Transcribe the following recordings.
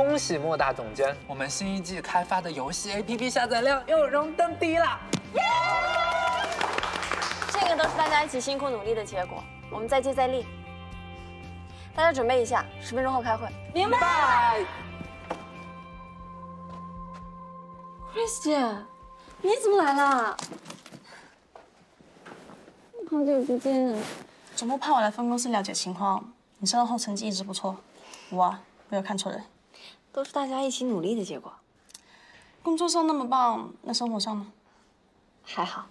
恭喜莫大总监，我们新一季开发的游戏 APP 下载量又荣登第一了。这个都是大家一起辛苦努力的结果，我们再接再厉。大家准备一下，十分钟后开会。明白。Chris 姐，你怎么来了？好久不见。总部派我来分公司了解情况，你上任后成绩一直不错，我啊没有看错人。都是大家一起努力的结果。工作上那么棒，那生活上呢？还好。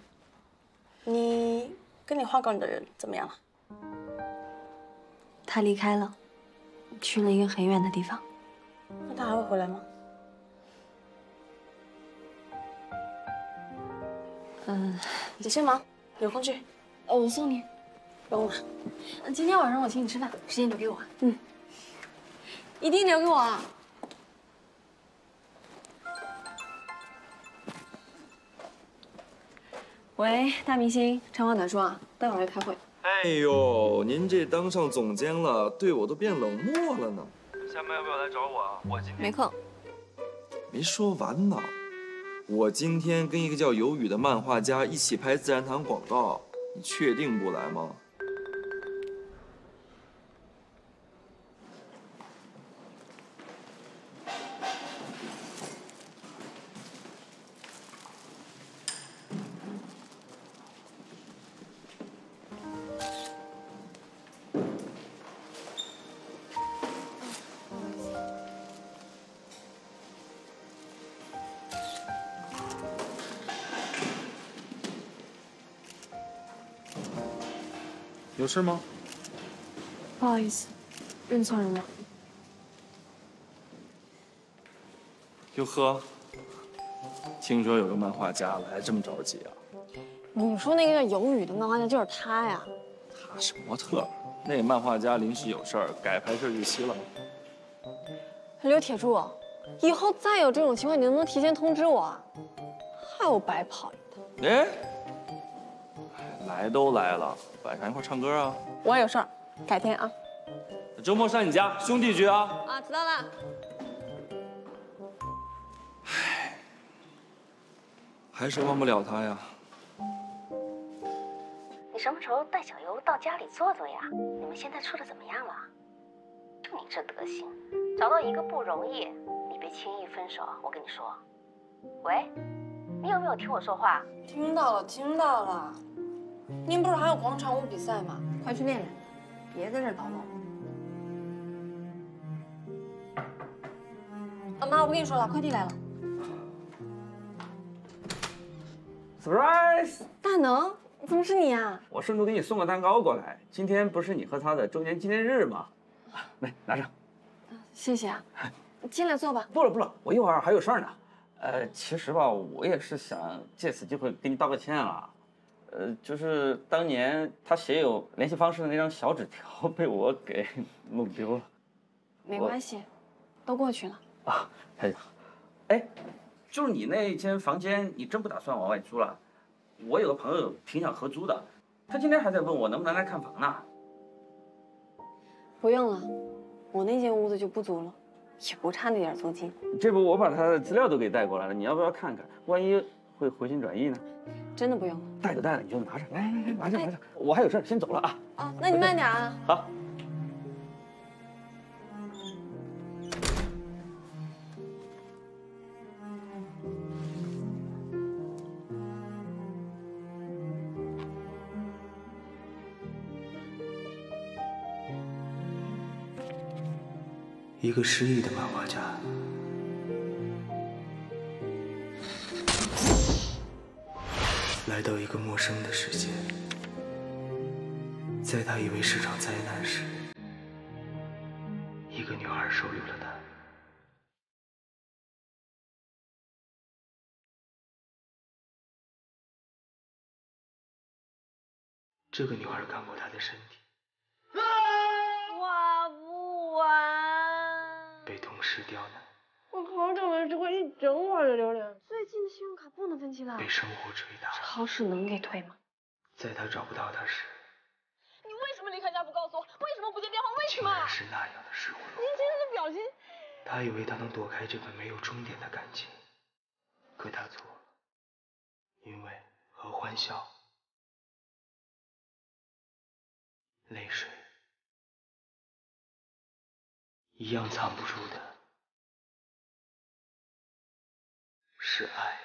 你跟你画稿的人怎么样了？他离开了，去了一个很远的地方。那他还会回来吗？嗯，你先忙，有空去。呃，我送你。不用了。嗯，今天晚上我请你吃饭，时间留给我。嗯，一定留给我啊。喂，大明星，长话短说啊，待会儿要开会。哎呦，您这当上总监了，对我都变冷漠了呢。下班要不要来找我啊？我今天没空。没说完呢。我今天跟一个叫尤宇的漫画家一起拍自然堂广告，你确定不来吗？有事吗？不好意思，认错人了。哟呵，听说有个漫画家来，这么着急啊？你说那个叫有雨的漫画家就是他呀？他是模特，那个漫画家临时有事儿，改拍摄日期了。刘铁柱，以后再有这种情况，你能不能提前通知我啊？害我白跑一趟。哎，来都来了，晚上一块唱歌啊？我也有事儿，改天啊。周末上你家兄弟局啊？啊，知道了。还是忘不了他呀。你什么时候带小游到家里坐坐呀？你们现在处的怎么样了？就你这德行，找到一个不容易，你别轻易分手啊！我跟你说。喂，你有没有听我说话？听到了，听到了。您不是还有广场舞比赛吗？快去练练，别在这捣乱。啊妈，我跟你说了，快递来了。Surprise！大能，怎么是你啊？我顺路给你送个蛋糕过来。今天不是你和他的周年纪念日吗？来，拿上。谢谢啊。进来坐吧。不了不了，我一会儿还有事儿呢。呃，其实吧，我也是想借此机会给你道个歉啊。呃，就是当年他写有联系方式的那张小纸条被我给 弄丢了。没关系，都过去了。啊，太好。哎，就是你那间房间，你真不打算往外租了？我有个朋友挺想合租的，他今天还在问我能不能来看房呢。不用了，我那间屋子就不租了，也不差那点租金。这不，我把他的资料都给带过来了，你要不要看看？万一会回心转意呢？真的不用了。带着带着，你就拿着，来来来，拿着拿着。我还有事儿，先走了啊。啊，那你慢点啊。好。一个失忆的漫画家，来到一个陌生的世界，在他以为是场灾难时，一个女孩收留了他。这个女孩看过他的身体，画不完。被同事刁难，好正门是会一整晚的榴莲。最近的信用卡不能分期了，被生活追打。超市能给退吗？在他找不到他时，你为什么离开家不告诉我？为什么不接电话？为什么？是那样的失落。您今天的表情，他以为他能躲开这份没有终点的感情，可他错了，因为和欢笑、泪水一样藏不住的。是爱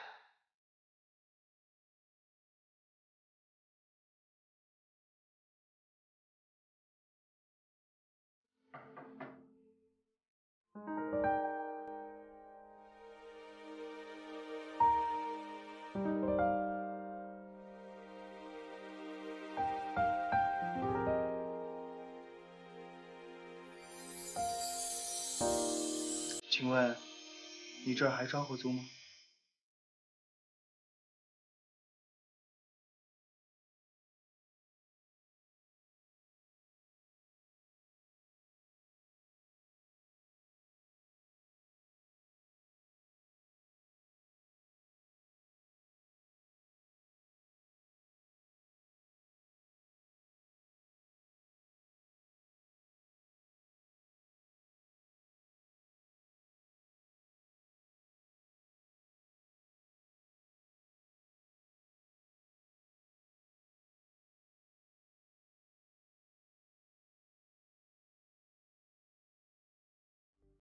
请问你这儿还招合租吗？